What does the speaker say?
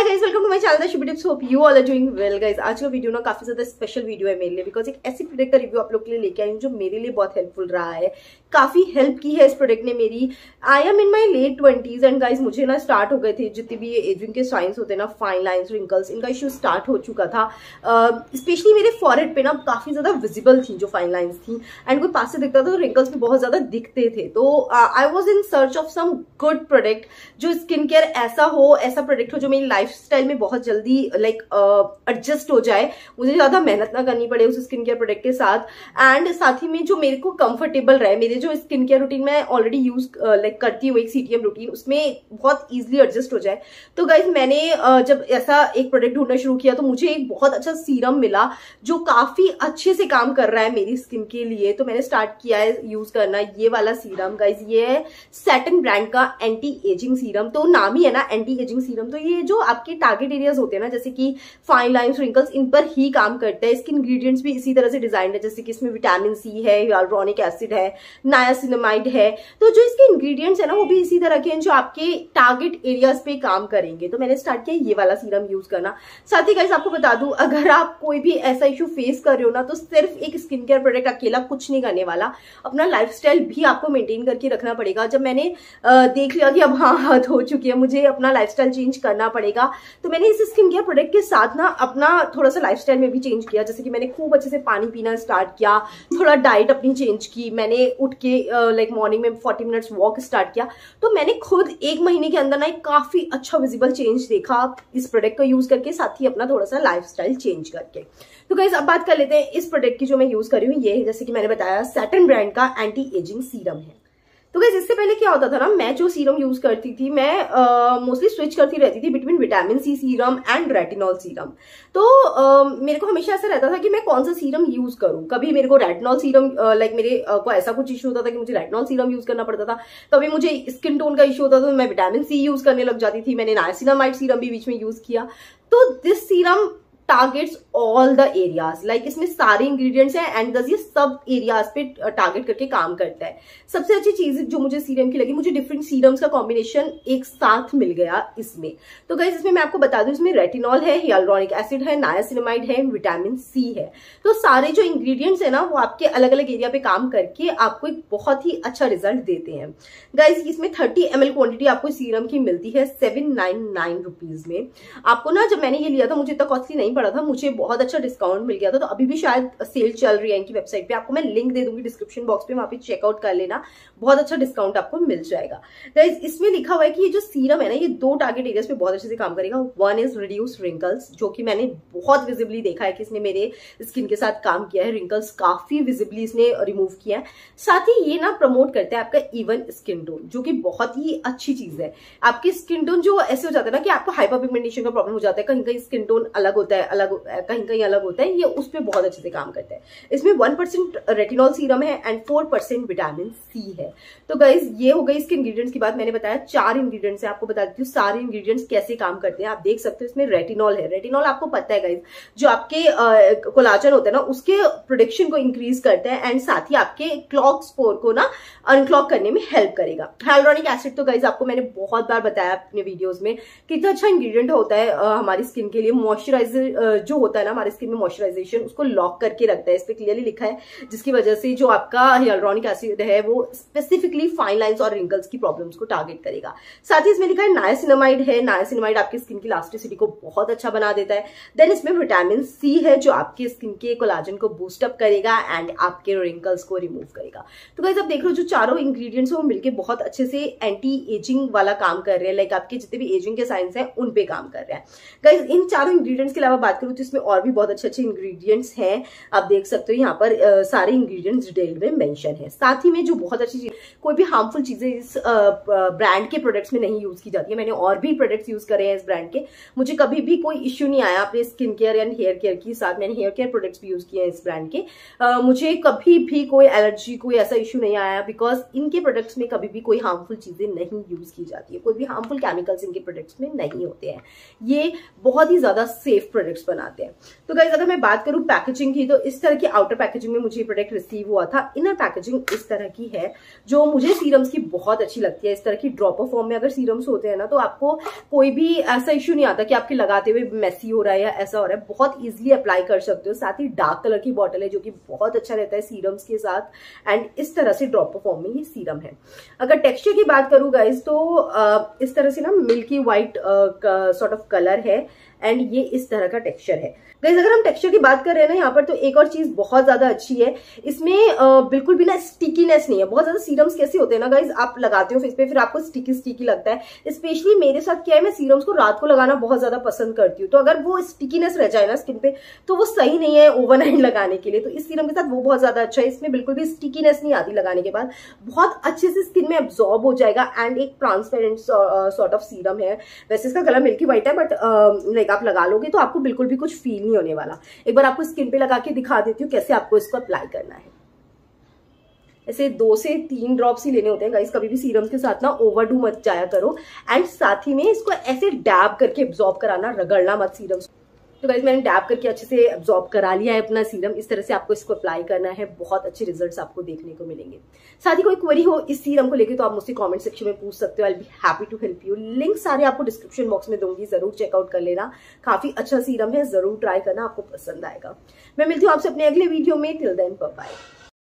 Hi guys welcome to my channel Shubh tips hope you all are doing well guys आज का video ना काफ़ी ज़्यादा special video है मेरे लिए बिकॉज़ एक ऐसी प्रोडक्ट का रिव्यू आप लोग के लिए लेके आई हूँ जो मेरे लिए बहुत हेल्पफुल रहा है। काफ़ी हेल्प की है इस प्रोडक्ट ने मेरी। I am in my late twenties and guys मुझे ना स्टार्ट हो गए थे जितने भी एजिंग के साइंस होते ना फाइन लाइन्स रिंकल्स इनका इश्यू स्टार्ट हो चुका था। स्पेशली uh, मेरे फॉरेड पे ना काफ़ी ज़्यादा विजिबल थी जो फाइन लाइन्स थी। एंड कोई पास से दिखता था तो रिंकल्स भी बहुत ज़्यादा दिखते थे। तो I was in search of some good product जो स्किन केयर ऐसा हो ऐसा प्रोडक्ट हो जो मेरी लाइफ में बहुत जल्दी लाइक एडजस्ट हो जाए। मुझे ज़्यादा मेहनत ना करनी पड़े उस स्किन केयर प्रोडक्ट के साथ। एंड साथ ही में जो मेरे को कंफर्टेबल रहे मेरे जो स्किन केयर रूटीन में ऑलरेडी यूज़ लाइक करती हूँ एक सीटीएम रूटीन उसमें बहुत इजिली एडजस्ट हो जाए। तो गाइज़ मैंने uh, जब ऐसा एक प्रोडक्ट ढूंढना शुरू किया तो मुझे एक बहुत अच्छा सीरम मिला जो काफ़ी अच्छे से काम कर रहा है मेरी स्किन के लिए। तो मैंने स्टार्ट किया है यूज़ करना ये वाला सीरम गाइज़ ये है सेटन ब्रांड का एंटी एजिंग सीरम तो नाम ही है ना एंटी एजिंग सीरम तो ये जो आपके टारगेट एरियाज़ होते हैं ना, जैसे कि फाइन लाइन रिंकल्स इन पर ही काम करते हैं। इसके इंग्रेडिएंट्स भी इसी तरह से डिज़ाइन है, जैसे कि इसमें विटामिन सी है ह्यालुरोनिक एसिड है नायासिनमाइड है। तो जो इसके इंग्रेडिएंट्स है ना, वो भी इसी तरह के हैं जो आपके टारगेट एरियाज़ पे काम करेंगे। तो मैंने स्टार्ट किया ये वाला सीरम यूज़ करना। साथ ही गाइस आपको बता दूँ, अगर आप कोई भी ऐसा इशू फेस कर रहे हो ना तो सिर्फ़ एक स्किन केयर प्रोडक्ट अकेला कुछ नहीं करने वाला। अपना लाइफ भी आपको मेंटेन करके रखना पड़ेगा। जब मैंने देख लिया कि अब हाँ हाथ हो चुकी है, मुझे अपना लाइफ चेंज करना पड़ेगा। तो मैंने इस स्किन केयर प्रोडक्ट के साथ ना अपना थोड़ा सा लाइफ में भी चेंज किया। जैसे कि मैंने खूब अच्छे से पानी पीना स्टार्ट किया, थोड़ा डाइट अपनी चेंज की, मैंने उठ के लाइक मॉर्निंग में फोर्टी मिनट्स वॉक स्टार्ट किया। तो मैंने खुद एक महीने के अंदर ना एक काफ़ी अच्छा विजिबल चेंज देखा इस प्रोडक्ट का यूज़ करके, साथ ही अपना थोड़ा सा लाइफ चेंज करके। तो गाइज़ अब बात कर लेते हैं इस प्रोडक्ट की जो मैं यूज़ कर रही हूँ, ये जैसे कि मैंने बताया सैटन ब्रांड का एंटी एजिंग सीरम है। तो गैस इससे पहले क्या होता था ना मैं जो सीरम यूज़ करती थी मैं मोस्टली uh, स्विच करती रहती थी between vitamin C serum and retinol serum तो uh, मेरे को हमेशा ऐसा रहता था कि मैं कौन सा सीरम यूज़ करूँ। कभी मेरे को रेटिनॉल सीरम लाइक मेरे uh, को ऐसा कुछ इशू होता था कि मुझे रेटिनॉल सीरम यूज़ करना पड़ता था। कभी मुझे स्किन टोन का इशू होता था तो मैं विटामिन सी यूज़ करने लग जाती थी। मैंने नायसिनामाइड सीरम भी बीच में यूज़ किया। तो this serum targets all the areas like इसमें सारे इंग्रेडिएंट्स हैं एंड दस ये सब एरियाज़ पे टारगेट करके काम करता है। सबसे अच्छी चीज़ जो मुझे सीरम की लगी, मुझे डिफरेंट सीरम्स का कॉम्बिनेशन एक साथ मिल गया इसमें। तो गाइज़ इसमें मैं आपको बता दूँ, इसमें रेटिनॉल है हियालुरोनिक एसिड है नायासिनमाइड है विटामिन सी है। तो सारे जो इंग्रेडिएंट्स है ना, वो आपके अलग अलग एरिया पे काम करके आपको एक बहुत ही अच्छा रिज़ल्ट देते हैं। गाइज़ इसमें थर्टी एम क्वांटिटी आपको सीरम की मिलती है सेवन नाइन नाइन रुपीज़ में। आपको ना, जब मैंने ये लिया था, मुझे इतना कॉस्टली नहीं पड़ा था, मुझे बहुत अच्छा डिस्काउंट मिल गया था तो अभी भी शायद सेल चल रही है इनकी वेबसाइट पे। आपको मैं लिंक दे दूँगी डिस्क्रिप्शन बॉक्स पे, वहाँ पे चेकआउट कर लेना। बहुत अच्छा डिस्काउंट आपको मिल जाएगा। गाइज़ इसमें लिखा हुआ है कि ये जो सीरम है ना, ये दो टारगेट एरियाज़ पे बहुत अच्छे से काम करेगा। वन इज़ रिड्यूस रिंकल्स जो कि मैंने बहुत विजिबली देखा है कि इसने मेरे स्किन के साथ काम किया है। रिंकल्स काफ़ी विजिबली इसने रिमूव किया है। साथ ही ये ना प्रमोट करता है आपका इवन स्किन टोन जो कि बहुत ही अच्छी चीज़ है। आपकी स्किन टोन जो ऐसे हो जाता है ना कि आपको हाइपर पिगमेंटेशन का प्रॉब्लम हो जाता है। कहीं कहीं स्किन टोन अलग होता है, अलग कहीं कहीं अलग होता है, ये उस पर बहुत अच्छे से काम करता है। इसमें वन परसेंट रेटिनॉल सीरम है and four percent vitamin C है। तो गाइज़ ये हो गई इसके इंग्रीडियंट्स की बात, मैंने बताया चार इंग्रीडियंट्स है, आपको बता देती हूँ सारे इंग्रीडियंट्स कैसे काम करते हैं। आप देख सकते हो इसमें रेटिनॉल है। रेटिनॉल आपको पता है गाइज़ जो आपके कोलाजन होते हैं ना, उसके प्रोडक्शन को इंक्रीज करता है एंड साथ ही आपके क्लॉक स्पोर को ना अनक्लॉक करने में हेल्प करेगा। हाइलोनिक एसिड तो गाइज़ आपको मैंने बहुत बार बताया अपने वीडियोज़ में, कितना अच्छा इंग्रीडियंट होता है हमारी स्किन के लिए। मॉइस्चराइजर जो होता है ना, हमारे स्किन में मॉइस्चराइजेशन उसको लॉक करके रखता है, इस पर क्लियरली लिखा है, जिसकी वजह से जो आपका हियालुरोनिक एसिड है, वो स्पेसिफिकली फाइन लाइन्स और रिंकल्स की प्रॉब्लम्स को टारगेट करेगा। साथ ही इसमें लिखा है नायासिनमाइड है नायासिनमाइड आपकी स्किन की लास्टिसिटी को बहुत अच्छा बना देता है। देन इसमें विटामिन सी है, जो आपकी स्किन के कोलाजन को बूस्टअप करेगा एंड आपके रिंकल्स को रिमूव करेगा। तो गाइज़ आप देख लो जो चारों इंग्रीडियंट्स वो मिलकर बहुत अच्छे से एंटी एजिंग वाला काम कर रहे हैं। लाइक आपके जितने भी एजिंग के साइंस है, उन पे काम कर रहे हैं। गाइज़ इन चारों इंग्रीडियंट्स के अलावा बात करूँ तो इसमें और भी बहुत अच्छे अच्छे इंग्रेडिएंट्स हैं। आप देख सकते हो यहाँ पर आ, सारे इंग्रेडिएंट्स डिटेल में मेंशन है। साथ ही में जो बहुत अच्छी चीज़ कोई भी हार्मफुल चीज़ें इस ब्रांड के प्रोडक्ट्स में नहीं यूज़ की जाती है। मैंने और भी प्रोडक्ट्स यूज़ करे हैं इस ब्रांड के। मुझे कभी भी कोई इश्यू नहीं आया अपने skin care and hair care के साथ। मैंने हेयर केयर प्रोडक्ट्स भी यूज़ किए हैं इस ब्रांड के। मुझे कभी भी कोई एलर्जी कोई ऐसा इश्यू नहीं आया बिकॉज़ इनके प्रोडक्ट्स में कभी भी कोई हार्मफुल चीज़ें नहीं यूज़ की जाती है। कोई भी हार्मफुल केमिकल्स इनके प्रोडक्ट्स में नहीं होते हैं। ये बहुत ही ज़्यादा सेफ़ प्रोडक्ट्स बनाते हैं। तो गाइज़ अगर मैं बात करूँ पैकेजिंग की तो इस तरह की आउटर पैकेजिंग में मुझे प्रोडक्ट रिसीव हुआ था। इनर पैकेजिंग इस तरह की है, जो मुझे सीरम्स की बहुत अच्छी लगती है। इस तरह की ड्रॉपर फॉर्म में अगर सीरम्स होते हैं ना तो आपको कोई भी ऐसा इश्यू नहीं आता कि आपके लगाते हुए मैसी हो रहा है या ऐसा हो रहा है। बहुत ईजिली अप्लाई कर सकते हो। साथ ही डार्क कलर की बॉटल है, जो कि बहुत अच्छा रहता है सीरम्स के साथ। एंड इस तरह से ड्रॉपर फॉर्म में ये सीरम है। अगर टेक्सचर की बात करूँ गाइज़ तो इस तरह से ना milky white sort of colour है। एंड ये इस तरह का टेक्सचर है। गाइज़ अगर हम टेक्सचर की बात कर रहे हैं ना, यहाँ पर तो एक और चीज़ बहुत ज़्यादा अच्छी है। इसमें बिल्कुल भी ना स्टिकीनेस नहीं है। बहुत ज़्यादा सीरम्स कैसे होते हैं ना गाइज़ आप लगाते हो फेस पे, फिर आपको स्टिकी स्टिकी लगता है। स्पेशली मेरे साथ क्या है, मैं सीरम्स को रात को लगाना बहुत ज़्यादा पसंद करती हूँ। तो अगर वो स्टिकीनेस रह जाए ना स्किन पे तो वो सही नहीं है ओवरनाइट लगाने के लिए। तो इस सीरम के साथ वो बहुत ज़्यादा अच्छा है। इसमें बिल्कुल भी स्टिकीनेस नहीं आती लगाने के बाद। बहुत अच्छे से स्किन में एब्जॉर्ब हो जाएगा एंड एक ट्रांसपेरेंट सॉर्ट ऑफ़ सीरम है। वैसे इसका कलर मिल्की व्हाइट है बट लाइक आप लगा लोगे तो आपको बिल्कुल भी कुछ फील नहीं होने वाला। एक बार आपको स्किन पे लगा के दिखा देती हूँ कैसे आपको इसको अप्लाई करना है। ऐसे दो से तीन ड्रॉप्स ही लेने होते हैं गाइस कभी भी सीरम के साथ ना ओवरडू मत जाया करो। एंड साथ ही में इसको ऐसे डैब करके एब्जॉर्ब कराना, रगड़ना मत सीरम तो गाइज़ मैंने डैप करके अच्छे से एब्जॉर्ब करा लिया है अपना सीरम इस तरह से आपको इसको अप्लाई करना है। बहुत अच्छे रिजल्ट्स आपको देखने को मिलेंगे। साथ ही कोई क्वेरी हो इस सीरम को लेकर तो आप मुझसे कमेंट सेक्शन में पूछ सकते हो। I be happy to help you link सारे आपको डिस्क्रिप्शन बॉक्स में दूँगी। ज़रूर चेकआउट कर लेना। काफ़ी अच्छा सीरम है। ज़रूर ट्राई करना। आपको पसंद आएगा। मैं मिलती हूँ आपसे अपने अगले वीडियो में। Till then bye